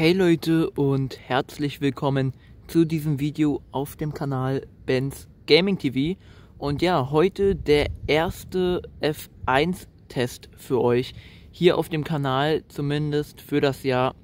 Hey Leute und herzlich willkommen zu diesem Video auf dem Kanal Benz Gaming TV. Und ja, heute der erste F1 Test für euch hier auf dem Kanal, zumindest für das Jahr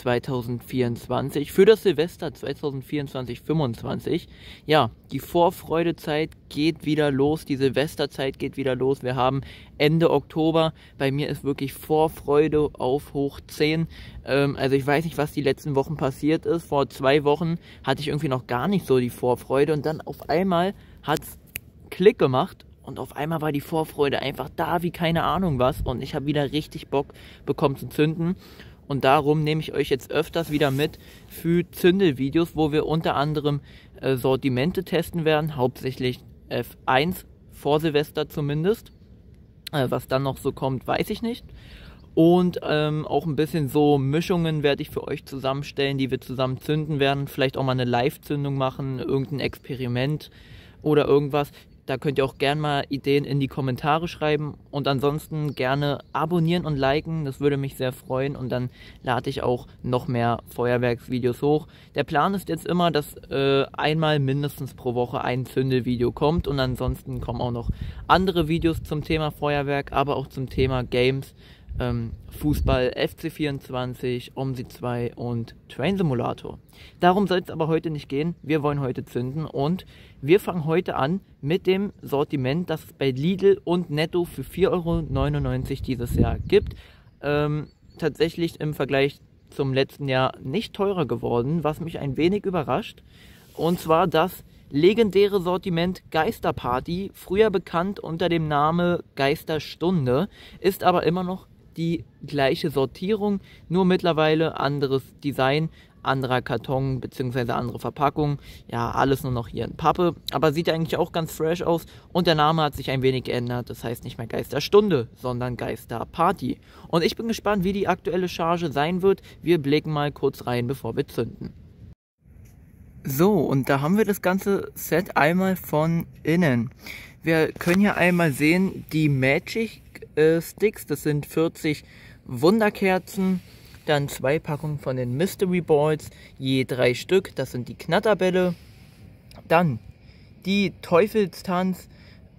2024, für das Silvester 2024-25. Ja, die Vorfreudezeit geht wieder los, die Silvesterzeit geht wieder los. Wir haben Ende Oktober. Bei mir ist wirklich Vorfreude auf hoch 10. Ähm, also ich weiß nicht, was die letzten Wochen passiert ist. Vor zwei Wochen hatte ich irgendwie noch gar nicht so die Vorfreude und dann auf einmal hat es Klick gemacht und auf einmal war die Vorfreude einfach da wie keine Ahnung was und ich habe wieder richtig Bock bekommen zu zünden. Und darum nehme ich euch jetzt öfters wieder mit für Zündelvideos, wo wir unter anderem äh, Sortimente testen werden, hauptsächlich F1 vor Silvester zumindest. Äh, was dann noch so kommt, weiß ich nicht. Und ähm, auch ein bisschen so Mischungen werde ich für euch zusammenstellen, die wir zusammen zünden werden. Vielleicht auch mal eine Live-Zündung machen, irgendein Experiment oder irgendwas. Da könnt ihr auch gerne mal Ideen in die Kommentare schreiben. Und ansonsten gerne abonnieren und liken, das würde mich sehr freuen. Und dann lade ich auch noch mehr Feuerwerksvideos hoch. Der Plan ist jetzt immer, dass äh, einmal mindestens pro Woche ein Zündelvideo kommt. Und ansonsten kommen auch noch andere Videos zum Thema Feuerwerk, aber auch zum Thema Games ähm, Fußball, FC24, OMSI 2 und Train Simulator. Darum soll es aber heute nicht gehen. Wir wollen heute zünden und wir fangen heute an mit dem Sortiment, das es bei Lidl und Netto für 4,99 Euro dieses Jahr gibt. Ähm, tatsächlich im Vergleich zum letzten Jahr nicht teurer geworden, was mich ein wenig überrascht. Und zwar das legendäre Sortiment Geisterparty, früher bekannt unter dem Namen Geisterstunde, ist aber immer noch die gleiche Sortierung, nur mittlerweile anderes Design, anderer Karton bzw. andere Verpackung. Ja, alles nur noch hier in Pappe, aber sieht eigentlich auch ganz fresh aus und der Name hat sich ein wenig geändert. Das heißt nicht mehr Geisterstunde, sondern Geisterparty. Und ich bin gespannt, wie die aktuelle Charge sein wird. Wir blicken mal kurz rein, bevor wir zünden. So, und da haben wir das ganze Set einmal von innen. Wir können hier einmal sehen, die Magic Sticks, das sind 40 Wunderkerzen, dann zwei Packungen von den Mystery Balls, je drei Stück, das sind die Knatterbälle. Dann die Teufelstanz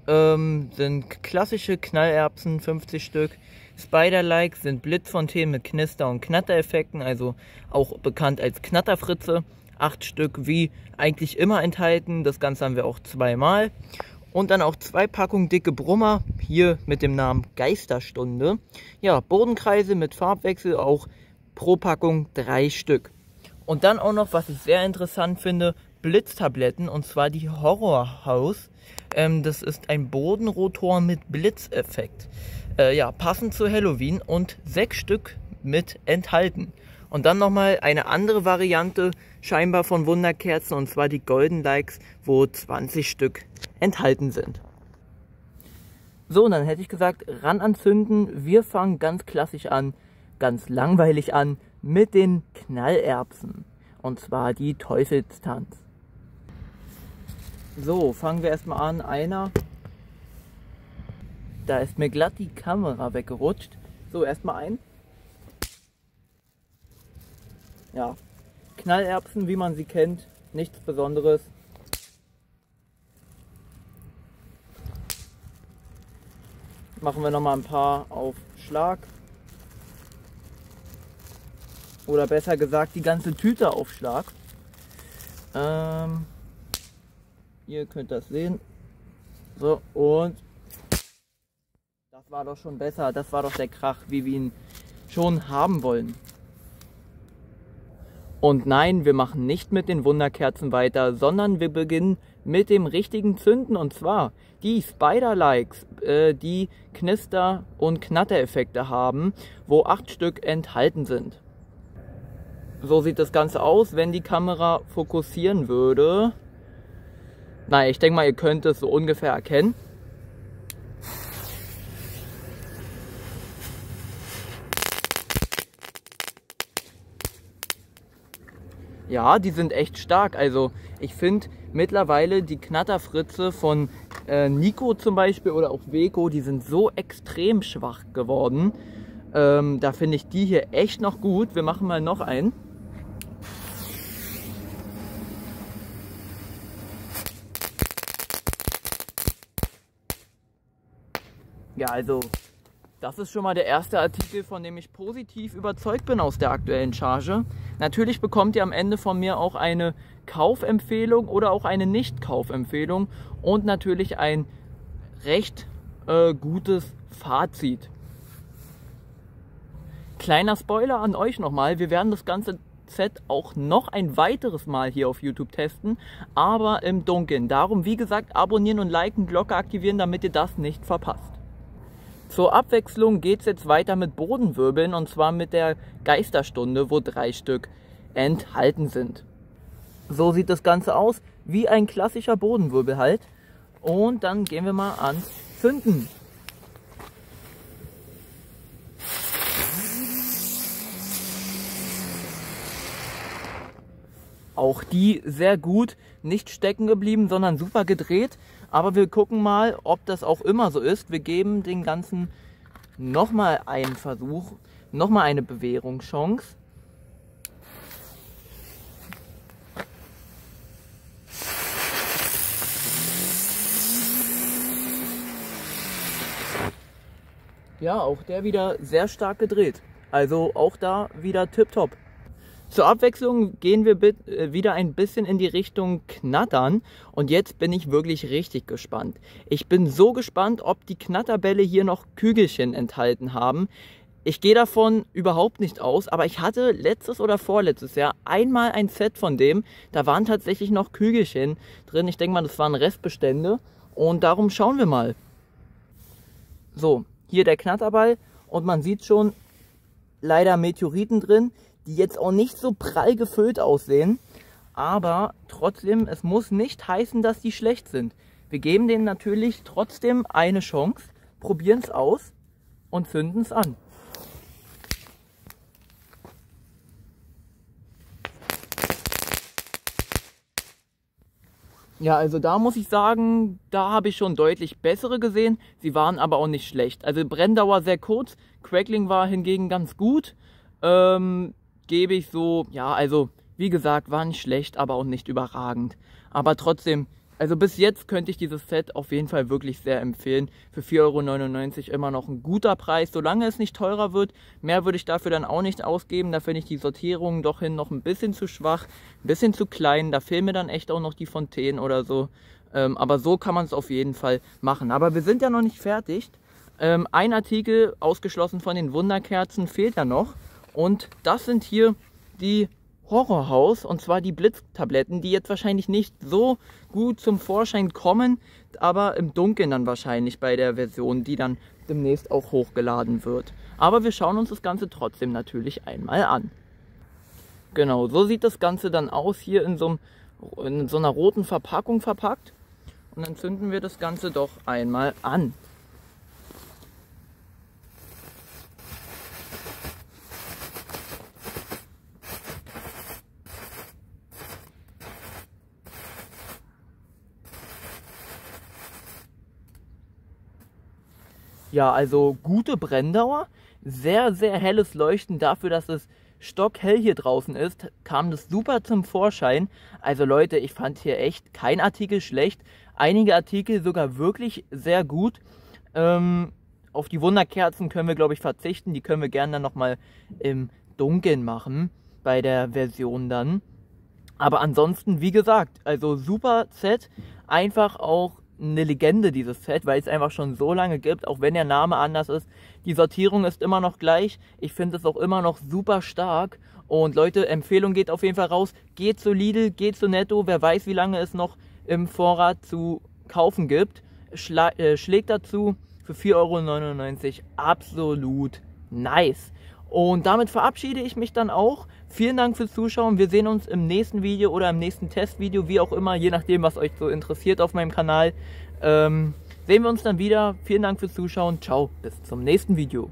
ähm, sind klassische Knallerbsen, 50 Stück. Spider-like sind Blitzfontänen mit Knister- und Knattereffekten, also auch bekannt als Knatterfritze. Acht Stück wie eigentlich immer enthalten. Das Ganze haben wir auch zweimal. Und dann auch zwei Packungen dicke Brummer, hier mit dem Namen Geisterstunde. Ja, Bodenkreise mit Farbwechsel, auch pro Packung drei Stück. Und dann auch noch, was ich sehr interessant finde, Blitztabletten, und zwar die Horror House. Ähm, das ist ein Bodenrotor mit Blitzeffekt. Äh, ja, passend zu Halloween und sechs Stück mit enthalten. Und dann nochmal eine andere Variante, scheinbar von Wunderkerzen, und zwar die Golden Likes, wo 20 Stück enthalten sind. So, dann hätte ich gesagt, ran anzünden. Wir fangen ganz klassisch an, ganz langweilig an, mit den Knallerbsen. Und zwar die Teufelstanz. So, fangen wir erstmal an. Einer. Da ist mir glatt die Kamera weggerutscht. So, erstmal ein. Ja, Knallerbsen, wie man sie kennt, nichts Besonderes. Machen wir noch mal ein paar auf Schlag. Oder besser gesagt, die ganze Tüte auf Schlag. Ähm, ihr könnt das sehen. So, und das war doch schon besser. Das war doch der Krach, wie wir ihn schon haben wollen. Und nein, wir machen nicht mit den Wunderkerzen weiter, sondern wir beginnen mit dem richtigen Zünden und zwar die Spider-Likes, äh, die Knister- und Knattereffekte haben, wo acht Stück enthalten sind. So sieht das Ganze aus, wenn die Kamera fokussieren würde. Naja, ich denke mal, ihr könnt es so ungefähr erkennen. Ja, die sind echt stark. Also ich finde mittlerweile die Knatterfritze von äh, Nico zum Beispiel oder auch Weko, die sind so extrem schwach geworden. Ähm, da finde ich die hier echt noch gut. Wir machen mal noch einen. Ja, also das ist schon mal der erste Artikel, von dem ich positiv überzeugt bin aus der aktuellen Charge. Natürlich bekommt ihr am Ende von mir auch eine Kaufempfehlung oder auch eine Nicht-Kaufempfehlung und natürlich ein recht äh, gutes Fazit. Kleiner Spoiler an euch nochmal, wir werden das ganze Set auch noch ein weiteres Mal hier auf YouTube testen, aber im Dunkeln. Darum, wie gesagt, abonnieren und liken, Glocke aktivieren, damit ihr das nicht verpasst. Zur Abwechslung geht es jetzt weiter mit Bodenwirbeln und zwar mit der Geisterstunde, wo drei Stück enthalten sind. So sieht das Ganze aus, wie ein klassischer Bodenwirbel halt. Und dann gehen wir mal ans Zünden. Auch die sehr gut, nicht stecken geblieben, sondern super gedreht. Aber wir gucken mal, ob das auch immer so ist. Wir geben den Ganzen nochmal einen Versuch, nochmal eine Bewährungschance. Ja, auch der wieder sehr stark gedreht. Also auch da wieder tipptopp. Zur Abwechslung gehen wir äh, wieder ein bisschen in die Richtung Knattern und jetzt bin ich wirklich richtig gespannt. Ich bin so gespannt, ob die Knatterbälle hier noch Kügelchen enthalten haben. Ich gehe davon überhaupt nicht aus, aber ich hatte letztes oder vorletztes Jahr einmal ein Set von dem, da waren tatsächlich noch Kügelchen drin. Ich denke mal, das waren Restbestände und darum schauen wir mal. So, hier der Knatterball und man sieht schon leider Meteoriten drin die jetzt auch nicht so prall gefüllt aussehen. Aber trotzdem, es muss nicht heißen, dass die schlecht sind. Wir geben denen natürlich trotzdem eine Chance, probieren es aus und zünden es an. Ja, also da muss ich sagen, da habe ich schon deutlich bessere gesehen. Sie waren aber auch nicht schlecht. Also Brenndauer sehr kurz, Crackling war hingegen ganz gut. Ähm, gebe ich so, ja, also wie gesagt, war nicht schlecht, aber auch nicht überragend. Aber trotzdem, also bis jetzt könnte ich dieses Set auf jeden Fall wirklich sehr empfehlen. Für 4,99 Euro immer noch ein guter Preis, solange es nicht teurer wird. Mehr würde ich dafür dann auch nicht ausgeben. Da finde ich die Sortierung doch hin noch ein bisschen zu schwach, ein bisschen zu klein. Da fehlen mir dann echt auch noch die Fontänen oder so. Ähm, aber so kann man es auf jeden Fall machen. Aber wir sind ja noch nicht fertig. Ähm, ein Artikel, ausgeschlossen von den Wunderkerzen, fehlt ja noch. Und das sind hier die Horrorhaus und zwar die Blitztabletten, die jetzt wahrscheinlich nicht so gut zum Vorschein kommen, aber im Dunkeln dann wahrscheinlich bei der Version, die dann demnächst auch hochgeladen wird. Aber wir schauen uns das Ganze trotzdem natürlich einmal an. Genau, so sieht das Ganze dann aus, hier in so, einem, in so einer roten Verpackung verpackt. Und dann zünden wir das Ganze doch einmal an. Ja, also gute Brenndauer, sehr, sehr helles Leuchten dafür, dass es stockhell hier draußen ist, kam das super zum Vorschein. Also Leute, ich fand hier echt kein Artikel schlecht, einige Artikel sogar wirklich sehr gut. Ähm, auf die Wunderkerzen können wir, glaube ich, verzichten. Die können wir gerne dann nochmal im Dunkeln machen, bei der Version dann. Aber ansonsten, wie gesagt, also super Set. Einfach auch eine Legende, dieses Set, weil es einfach schon so lange gibt, auch wenn der Name anders ist. Die Sortierung ist immer noch gleich. Ich finde es auch immer noch super stark. Und Leute, Empfehlung geht auf jeden Fall raus. Geht zu Lidl, geht zu Netto. Wer weiß, wie lange es noch im Vorrat zu kaufen gibt. Schla äh, schlägt dazu für 4,99 Euro absolut nice. Und damit verabschiede ich mich dann auch. Vielen Dank fürs Zuschauen. Wir sehen uns im nächsten Video oder im nächsten Testvideo, wie auch immer, je nachdem, was euch so interessiert auf meinem Kanal. Ähm, sehen wir uns dann wieder. Vielen Dank fürs Zuschauen. Ciao, bis zum nächsten Video.